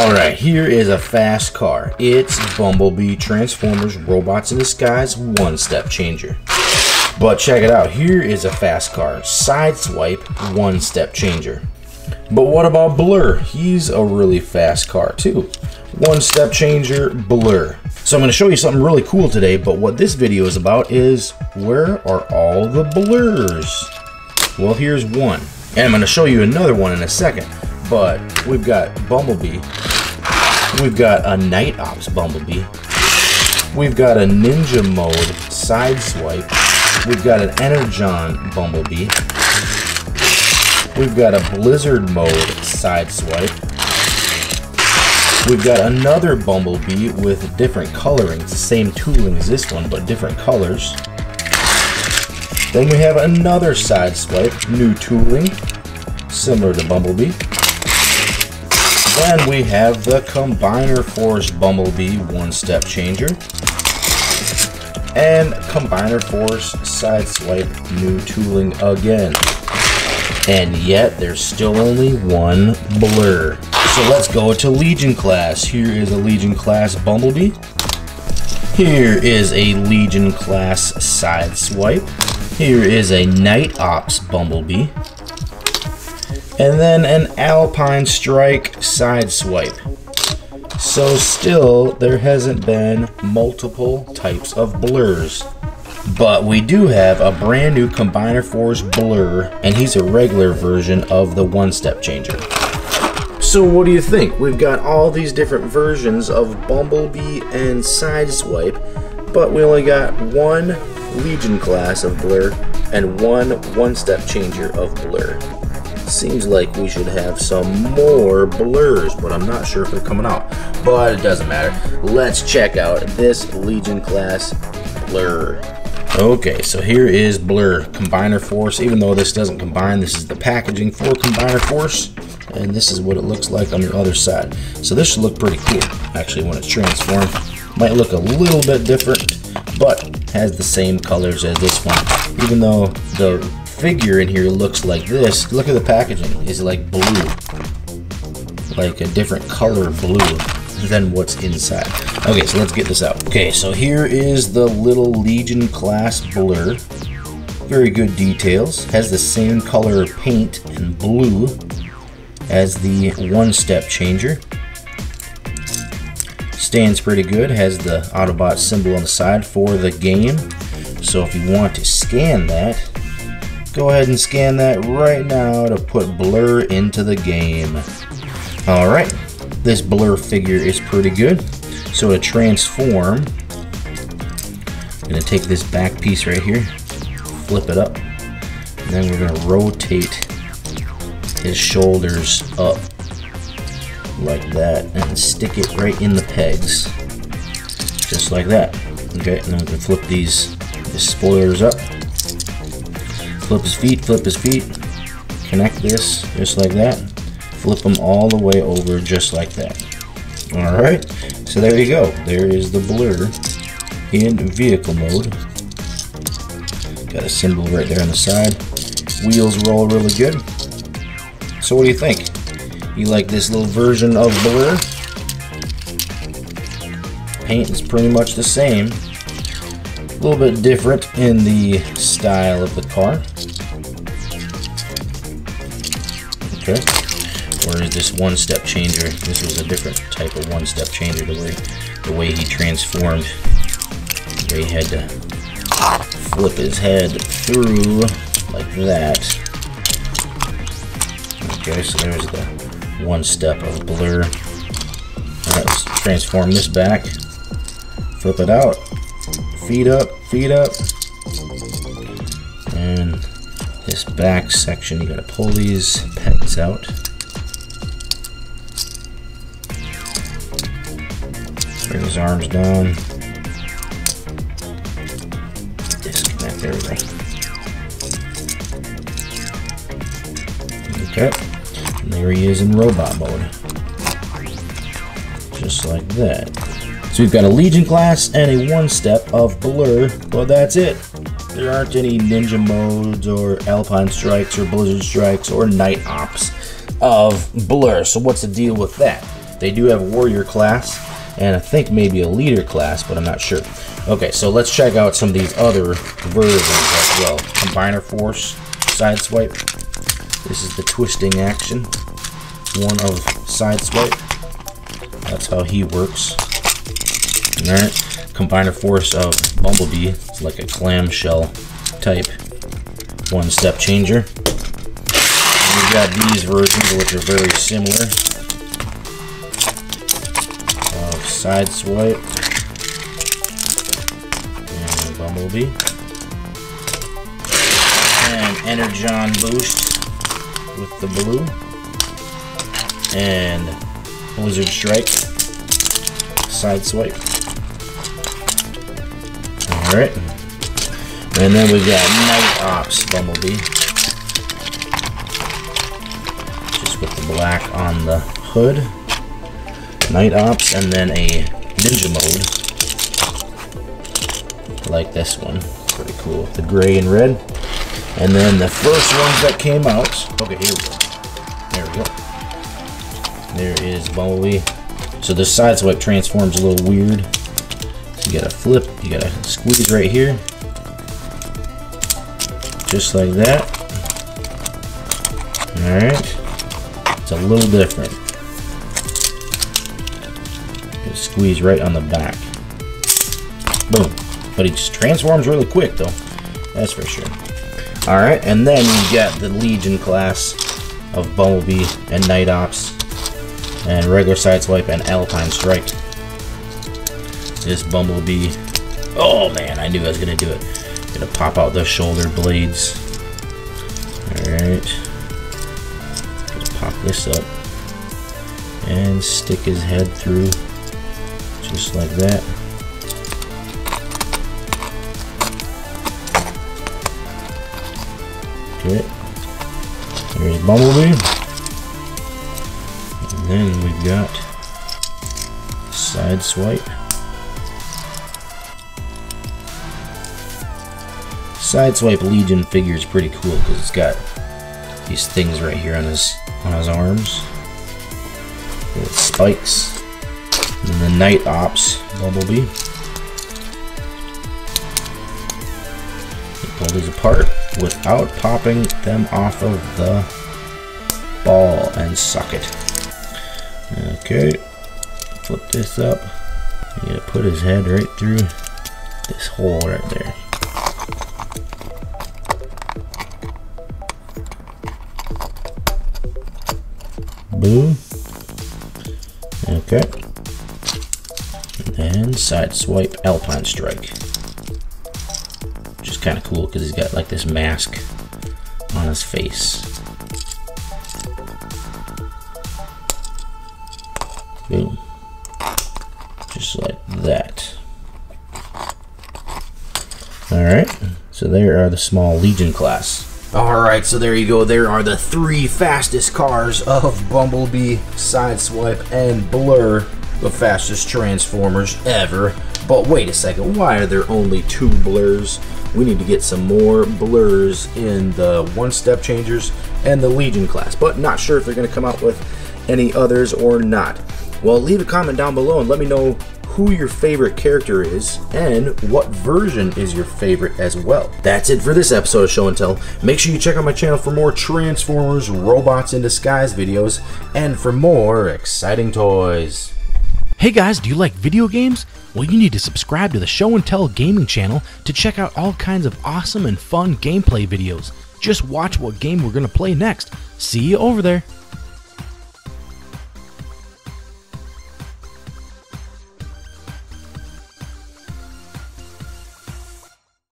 Alright, here is a fast car. It's Bumblebee Transformers Robots in Disguise One Step Changer. But check it out, here is a fast car. Sideswipe One Step Changer. But what about Blurr? He's a really fast car too. One Step Changer, Blurr. So I'm going to show you something really cool today, but what this video is about is where are all the blurrs? Well, here's one. And I'm going to show you another one in a second. But we've got Bumblebee. We've got a Night Ops Bumblebee. We've got a Ninja Mode Sideswipe. We've got an Energon Bumblebee. We've got a Blizzard Mode Sideswipe. We've got another Bumblebee with different coloring. It's the same tooling as this one, but different colors. Then we have another Sideswipe, new tooling, similar to Bumblebee. Then we have the Combiner Force Bumblebee One Step Changer. And Combiner Force Sideswipe New Tooling again. And yet there's still only one blurr. So let's go to Legion class. Here is a Legion class Bumblebee. Here is a Legion class Sideswipe. Here is a Night Ops Bumblebee and then an Alpine Strike Sideswipe. So still, there hasn't been multiple types of blurrs. But we do have a brand new Combiner Force Blurr, and he's a regular version of the one-step changer. So what do you think? We've got all these different versions of Bumblebee and Sideswipe, but we only got one Legion class of Blurr and one one-step changer of Blurr. Seems like we should have some more blurrs, but I'm not sure if they're coming out. But it doesn't matter. Let's check out this Legion class blurr. Okay, so here is Blurr Combiner Force. Even though this doesn't combine, this is the packaging for Combiner Force. And this is what it looks like on the other side. So this should look pretty cool, actually, when it's transformed. Might look a little bit different, but has the same colors as this one. Even though the figure in here looks like this. Look at the packaging. It's like blue. Like a different color blue than what's inside. Okay, so let's get this out. Okay, so here is the little Legion class blurr. Very good details. Has the same color paint and blue as the one-step changer. Stands pretty good. Has the Autobot symbol on the side for the game. So if you want to scan that, go ahead and scan that right now to put Blurr into the game. Alright, this Blurr figure is pretty good. So to transform, I'm going to take this back piece right here, flip it up, and then we're going to rotate his shoulders up like that and stick it right in the pegs just like that okay and then we can flip these, these spoilers up flip his feet, flip his feet, connect this just like that, flip them all the way over just like that. Alright, so there you go. There is the blurr in vehicle mode. Got a symbol right there on the side. Wheels roll really good. So what do you think? You like this little version of blurr? Paint is pretty much the same. A little bit different in the style of the car. Okay. Is this one-step changer? This was a different type of one-step changer. The way the way he transformed, he had to flip his head through like that. Okay, so there's the one step of blurr. Alright, let's transform this back. Flip it out. Feet up, feet up. This back section, you gotta pull these pegs out. Bring his arms down. Disconnect, there we go. Okay, and there he is in robot mode. Just like that. So we've got a Legion class and a one-step of Blurr, but that's it. There aren't any ninja modes or Alpine strikes or Blizzard strikes or night ops of Blurr. So what's the deal with that? They do have warrior class, and I think maybe a leader class, but I'm not sure. Okay, so let's check out some of these other versions as well. Combiner Force, Sideswipe. This is the twisting action. One of Sideswipe. That's how he works. Alright. Combiner Force of Bumblebee. It's like a clamshell type one step changer. And we got these versions which are very similar. Uh, of Sideswipe. And Bumblebee. And Energon Boost with the blue. And Blizzard Strike. Sideswipe. Alright. And then we got Night Ops Bumblebee. Just with the black on the hood. Night Ops, and then a Ninja Mode. Like this one. Pretty cool. The gray and red. And then the first ones that came out. Okay, here we go. There we go. There is Bumblebee. So the sideswipe transforms a little weird. You gotta flip, you gotta squeeze right here. Just like that. Alright. It's a little different. You squeeze right on the back. Boom. But he just transforms really quick though. That's for sure. Alright, and then you got the Legion class of Bumblebee and Night Ops and regular sideswipe and Alpine Strike. This Bumblebee. Oh man, I knew I was gonna do it. Gonna pop out the shoulder blades. Alright. Pop this up. And stick his head through. Just like that. Okay. There's Bumblebee. And then we've got Sideswipe. Sideswipe Legion figure is pretty cool because it's got these things right here on his on his arms. Little spikes. And the Night Ops Bumblebee. You pull these apart without popping them off of the ball and socket. Okay, flip this up. You gotta put his head right through this hole right there. Boom. Okay. And Sideswipe Alpine Strike. Which is kind of cool because he's got like this mask on his face. Boom. Just like that. Alright, so there are the small Legion class. Alright, so there you go. There are the three fastest cars of Bumblebee, Sideswipe, and Blurr, the fastest Transformers ever. But wait a second, why are there only two blurrs? We need to get some more blurrs in the one-step changers and the Legion class, but not sure if they're going to come out with any others or not. Well, leave a comment down below and let me know who your favorite character is and what version is your favorite as well. That's it for this episode of Show and Tell. Make sure you check out my channel for more Transformers Robots in Disguise videos and for more exciting toys. Hey guys, do you like video games? Well, you need to subscribe to the Show and Tell Gaming channel to check out all kinds of awesome and fun gameplay videos. Just watch what game we're going to play next. See you over there.